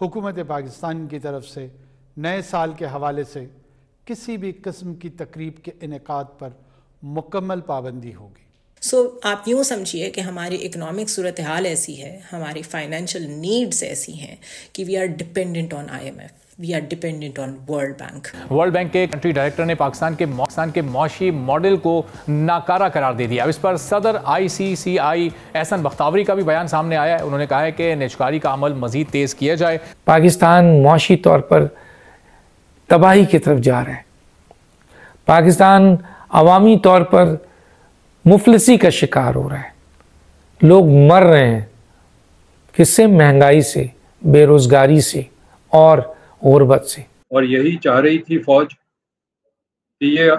हुकूमत पाकिस्तान की तरफ़ से नए साल के हवाले से किसी भी किस्म की तकरीब के इनका पर मुकम्मल पाबंदी होगी। सो so, आप यूँ समझिए कि हमारी इकोनॉमिक सूरत हाल ऐसी है हमारी फाइनेंशियल नीड्स ऐसी हैं कि we are dependent on IMF we are dependent on world bank world bank के कंट्री डायरेक्टर ने पाकिस्तान के पाकिस्तान के मौशी मॉडल को नाकारा करार दे दिया। अब इस पर सदर आईसीसीआई एहसन बख्तावरी का भी बयान सामने आया है। उन्होंने कहा है कि निजकारी का अमल मजीद तेज़ किया जाए। पाकिस्तान मौशी तौर पर तबाही की तरफ़ जा रहा है। पाकिस्तान अवामी तौर पर मुफलसी का शिकार हो रहा है। लोग मर रहे हैं किससे महँगाई से बेरोज़गारी से और गुर्बत से। और यही चाह रही थी फौज कि ये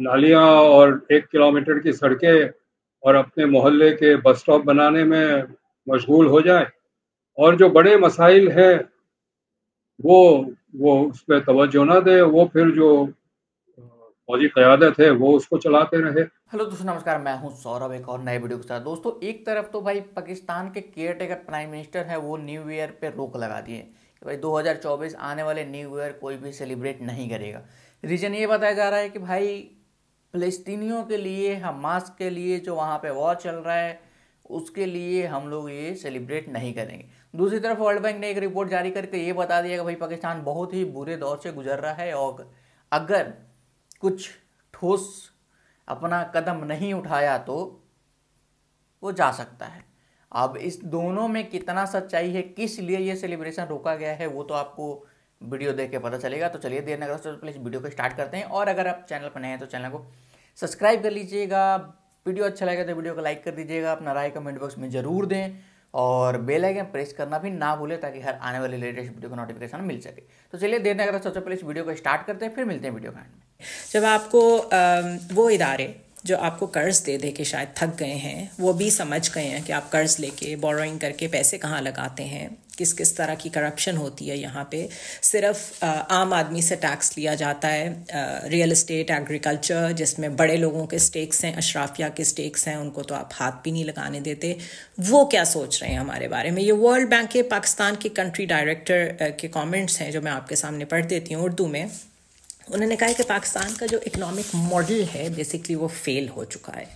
नालियाँ और एक किलोमीटर की सड़कें और अपने मोहल्ले के बस स्टॉप बनाने में मशगूल हो जाए। और जो बड़े मसाइल हैं वो वो उस पर तोज्जो ना दे वो फिर जो फौजी क़्यादत है वो उसको चलाते रहे। हेलो दोस्तों नमस्कार मैं हूँ सौरभ एक और नए वीडियो के साथ। दोस्तों एक तरफ़ तो भाई पाकिस्तान के केयर टेकर प्राइम मिनिस्टर है वो न्यू ईयर पे रोक लगा दिए। कि भाई 2024 आने वाले न्यू ईयर कोई भी सेलिब्रेट नहीं करेगा। रीज़न ये बताया जा रहा है कि भाई, फ़लस्तीनियों के लिए, हमास के लिए जो वहाँ पे वॉर चल रहा है, उसके लिए हम लोग ये सेलिब्रेट नहीं करेंगे। दूसरी तरफ़ वर्ल्ड बैंक ने एक रिपोर्ट जारी करके ये बता दिया कि भाई, पाकिस्तान बहुत ही बुरे दौर से गुजर रहा है और अगर कुछ ठोस अपना कदम नहीं उठाया तो वो जा सकता है। अब इस दोनों में कितना सच्चाई है, किस लिए ये सेलिब्रेशन रोका गया है, वो तो आपको वीडियो देख के पता चलेगा। तो चलिए देर नगर तो प्लीज़ वीडियो को स्टार्ट करते हैं। और अगर आप चैनल पर नए हैं तो चैनल को सब्सक्राइब कर लीजिएगा। वीडियो अच्छा लगे तो वीडियो को लाइक कर दीजिएगा। अपना राय कमेंट बॉक्स में ज़रूर दें। और बेल आइकन प्रेस करना भी ना भूलें, ताकि हर आने वाले लेटेस्ट वीडियो का नोटिफिकेशन मिल सके। तो चलिए देर नगर सबसे पहले इस वीडियो को स्टार्ट करते हैं, फिर मिलते हैं वीडियो का में। जब आपको वो इदारे जो आपको कर्ज दे दे के शायद थक गए हैं, वो भी समझ गए हैं कि आप कर्ज लेके बोरोइंग करके पैसे कहाँ लगाते हैं, किस किस तरह की करप्शन होती है यहाँ पे। सिर्फ़ आम आदमी से टैक्स लिया जाता है रियल इस्टेट एग्रीकल्चर जिसमें बड़े लोगों के स्टेक्स हैं, अशराफिया के स्टेक्स हैं, उनको तो आप हाथ भी नहीं लगाने देते। वो क्या सोच रहे हैं हमारे बारे में? ये वर्ल्ड बैंक के, पाकिस्तान के कंट्री डायरेक्टर के कमेंट्स हैं जो मैं आपके सामने पढ़ देती हूँ उर्दू में। उन्होंने कहा कि पाकिस्तान का जो इकोनॉमिक मॉडल है बेसिकली वो फेल हो चुका है।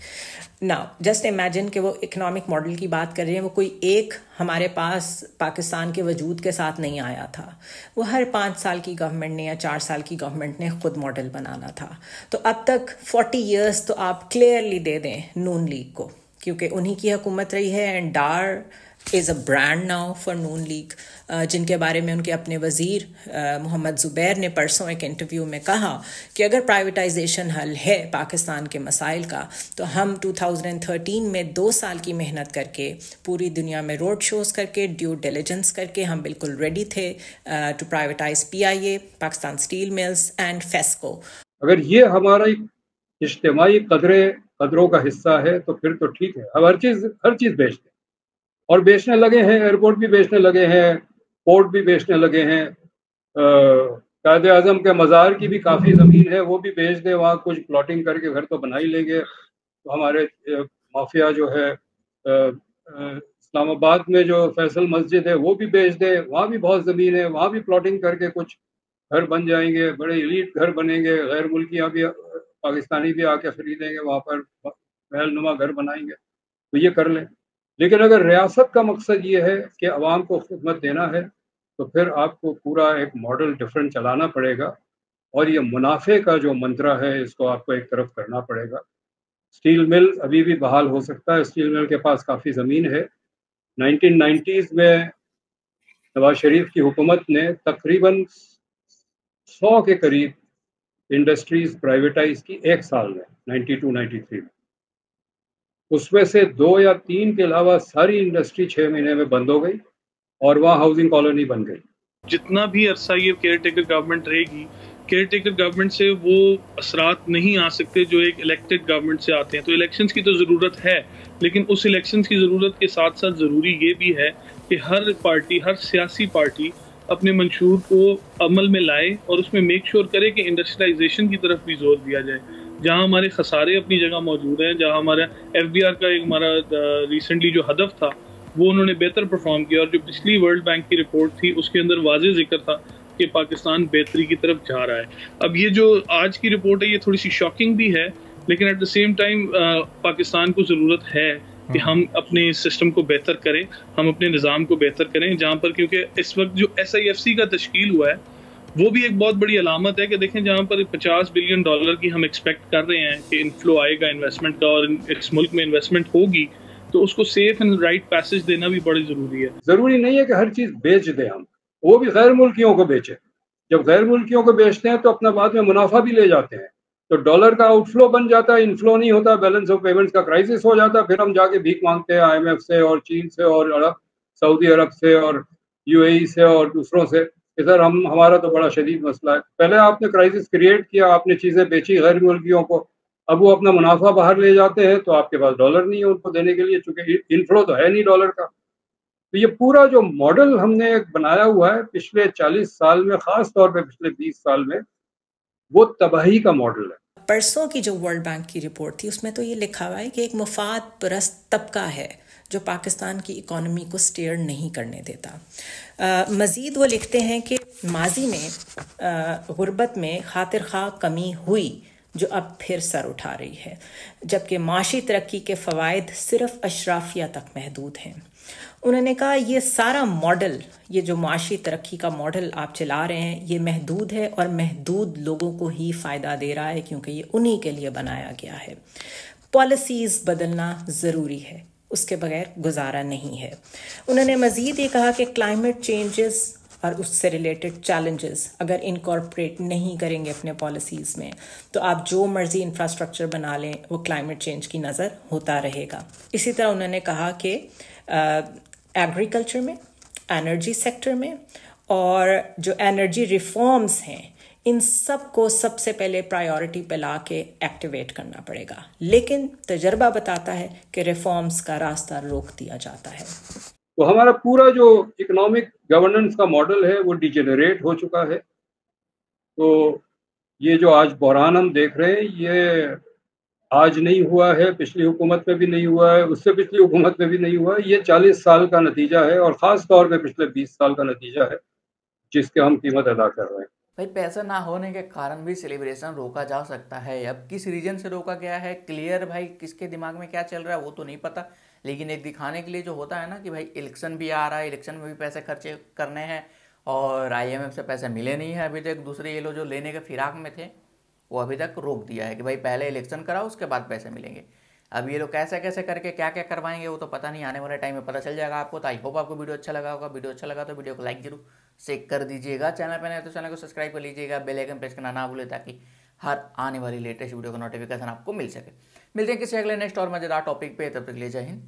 ना जस्ट इमेजिन कि वो इकोनॉमिक मॉडल की बात कर रहे हैं, वो कोई एक हमारे पास पाकिस्तान के वजूद के साथ नहीं आया था। वो हर पाँच साल की गवर्नमेंट ने या चार साल की गवर्नमेंट ने खुद मॉडल बनाना था। तो अब तक फोर्टी ईयर्स तो आप क्लियरली दे दें नून लीग को, क्योंकि उन्हीं की हुकूमत रही है and Dar is a brand now for Noon league जिनके बारे में उनके अपने वज़ीर मोहम्मद ज़ुबैर ने परसों एक इंटरव्यू में कहा कि अगर प्राइवेटाइजेशन हल है पाकिस्तान के मसाइल का तो हम 2013 में दो साल की मेहनत करके, पूरी दुनिया में रोड शोज़ करके ड्यू डिलीजेंस करके हम बिल्कुल रेडी थे to privatise P I A Pakistan steel mills and FESCO अगर ये हमारा इज्तमाही कदरे, कदरों का हिस्सा है तो फिर तो ठीक है। अब हर चीज़ हर चीज़ बेचते और बेचने लगे हैं एयरपोर्ट भी बेचने लगे हैं पोर्ट भी बेचने लगे हैं। कायद अजम के मज़ार की भी काफ़ी ज़मीन है, वो भी बेच दे, वहाँ कुछ प्लॉटिंग करके घर तो बना ही लेंगे। तो हमारे माफिया जो है इस्लामाबाद में जो फैसल मस्जिद है, वो भी बेच दे। वहाँ भी बहुत ज़मीन है, वहाँ भी प्लॉटिंग करके कुछ घर बन जाएँगे, बड़े इलीट घर बनेंगे गैर मुल्कियाँ भी, पाकिस्तानी भी आके ख़रीदेंगे, वहाँ पर महल नुमा घर बनाएँगे। तो ये कर लें। लेकिन अगर रियासत का मकसद ये है कि आवाम को खदमत देना है तो फिर आपको पूरा एक मॉडल डिफरेंट चलाना पड़ेगा और ये मुनाफे का जो मंत्रा है, इसको आपको एक तरफ़ करना पड़ेगा। स्टील मिल अभी भी बहाल हो सकता है। स्टील मिल के पास काफ़ी ज़मीन है। 1990s में नवाज़ शरीफ की हुकूमत ने तकरीबन 100 के करीब इंडस्ट्रीज़ प्राइवेटाइज की एक साल में 92-93 में। उसमें से दो या तीन के अलावा सारी इंडस्ट्री छः महीने में बंद हो गई और वहाँ हाउसिंग कॉलोनी बन गई। जितना भी अरसा ये केयर टेकर गवर्नमेंट रहेगी केयर टेकर गवर्नमेंट से वो असरात नहीं आ सकते जो एक इलेक्टेड गवर्नमेंट से आते हैं। तो इलेक्शंस की तो ज़रूरत है, लेकिन उस इलेक्शंस की ज़रूरत के साथ साथ ज़रूरी ये भी है कि हर पार्टी हर सियासी पार्टी अपने मंशूर को अमल में लाए और उसमें मेक श्योर करे कि इंडस्ट्रियलाइजेशन की तरफ़ भी ज़ोर दिया जाए। जहाँ हमारे खसारे अपनी जगह मौजूद हैं जहाँ हमारा एफ़ बी आर का एक हमारा रिसेंटली जो हदफ था वो उन्होंने बेहतर परफॉर्म किया और जो पिछली वर्ल्ड बैंक की रिपोर्ट थी उसके अंदर वाज ज़िक्र था कि पाकिस्तान बेहतरी की तरफ़ जा रहा है। अब ये जो आज की रिपोर्ट है ये थोड़ी सी शॉकिंग भी है लेकिन at the same time Pakistan को ज़रूरत है कि हम अपने सिस्टम को बेहतर करें हम अपने निज़ाम को बेहतर करें जहाँ पर क्योंकि इस वक्त जो एस आई एफ़ सी का तश्कील हुआ है वो भी एक बहुत बड़ी अलामत है कि देखें जहाँ पर 50 बिलियन डॉलर की हम एक्सपेक्ट कर रहे हैं कि इनफ्लो आएगा इन्वेस्टमेंट का और इस मुल्क में इन्वेस्टमेंट होगी तो उसको सेफ़ एंड राइट पैसेज देना भी बड़ी ज़रूरी है। ज़रूरी नहीं है कि हर चीज़ बेच दें हम, वो भी गैर मुल्कियों को बेचे। जब गैर मुल्कियों को बेचते हैं तो अपना बाद में मुनाफा भी ले जाते हैं। तो डॉलर का आउटफ्लो बन जाता है इनफ्लो नहीं होता बैलेंस ऑफ़ पेमेंट्स का क्राइसिस हो जाता है, फिर हम जाके भीख मांगते हैं आईएमएफ से और चीन से और अरब सऊदी अरब से और यूएई से और दूसरों से। इधर हम, हमारा तो बड़ा शदीद मसला है। पहले आपने क्राइसिस क्रिएट किया, आपने चीज़ें बेची गैर मुल्कियों को। अब वो अपना मुनाफा बाहर ले जाते हैं तो आपके पास डॉलर नहीं है उनको देने के लिए, चूँकि इनफ्लो तो है नहीं डॉलर का। तो ये पूरा जो मॉडल हमने बनाया हुआ है, पिछले 40 साल में, खास तौर पे पिछले 20 साल में, वो तबाही का मॉडल है। परसों की जो वर्ल्ड बैंक की रिपोर्ट थी, उसमें तो ये लिखा हुआ है कि एक मुफाद परस्त तबका है जो पाकिस्तान की इकोनॉमी को स्टेयर नहीं करने देता। मज़ीद वो लिखते हैं कि माजी में गुरबत में खातिर खा कमी हुई। जो अब फिर सर उठा रही है, जबकि माशी तरक्की के फ़वाद सिर्फ़ अशराफिया तक महदूद हैं। उन्होंने कहा, ये सारा मॉडल, ये जो माशी तरक्की का मॉडल आप चला रहे हैं, ये महदूद है और महदूद लोगों को ही फ़ायदा दे रहा है, क्योंकि ये उन्हीं के लिए बनाया गया है। पॉलिसीज़ बदलना ज़रूरी है, उसके बगैर गुजारा नहीं है। उन्होंने मज़ीद ये कहा कि क्लाइमेट चेंजेस और उससे रिलेटेड चैलेंजेस अगर इनकॉर्पोरेट नहीं करेंगे अपने पॉलिसीज़ में तो आप जो मर्ज़ी इंफ्रास्ट्रक्चर बना लें, वो क्लाइमेट चेंज की नज़र होता रहेगा। इसी तरह उन्होंने कहा कि एग्रीकल्चर में एनर्जी सेक्टर में और जो एनर्जी रिफॉर्म्स हैं, इन सबको सबसे पहले प्रायोरिटी पे ला के एक्टिवेट करना पड़ेगा। लेकिन तजर्बा बताता है कि रिफॉर्म्स का रास्ता रोक दिया जाता है। तो हमारा पूरा जो इकोनॉमिक गवर्नेंस का मॉडल है, वो डिजेनरेट हो चुका है। तो ये जो आज बहरान हम देख रहे हैं, ये आज नहीं हुआ है, पिछली हुकूमत में भी नहीं हुआ है, उससे पिछली हुकूमत में भी नहीं हुआ है। ये चालीस साल का नतीजा है और ख़ास तौर पर पिछले बीस साल का नतीजा है, जिसके हम कीमत अदा कर रहे हैं। भाई, पैसा ना होने के कारण भी सेलिब्रेशन रोका जा सकता है। अब किस रीजन से रोका गया है? क्लियर भाई, किसके दिमाग में क्या चल रहा है वो तो नहीं पता। लेकिन एक दिखाने के लिए जो होता है ना कि भाई इलेक्शन भी आ रहा है, इलेक्शन में भी पैसे खर्चे करने हैं और आईएमएफ से पैसे मिले नहीं है अभी तक। दूसरे ये लोग जो लेने के फिराक में थे, वो अभी तक रोक दिया है कि भाई पहले इलेक्शन कराओ, उसके बाद पैसे मिलेंगे। अब ये लोग कैसे कैसे करके क्या क्या करवाएँगे, वो तो पता नहीं, आने वाले टाइम में पता चल जाएगा आपको। तो आई होप आपको वीडियो अच्छा लगा होगा। वीडियो अच्छा लगा तो वीडियो को लाइक ज़रूर से कर दीजिएगा। चैनल पर नहीं तो चैनल को सब्सक्राइब कर लीजिएगा। बेल आइकन प्रेस करना ना भूले ताकि हर आने वाली लेटेस्ट वीडियो का नोटिफिकेशन आपको मिल सके। मिलते हैं किसी अगले नेक्स्ट और मज़ेदार टॉपिक पे तब तक ले जाए हिंद।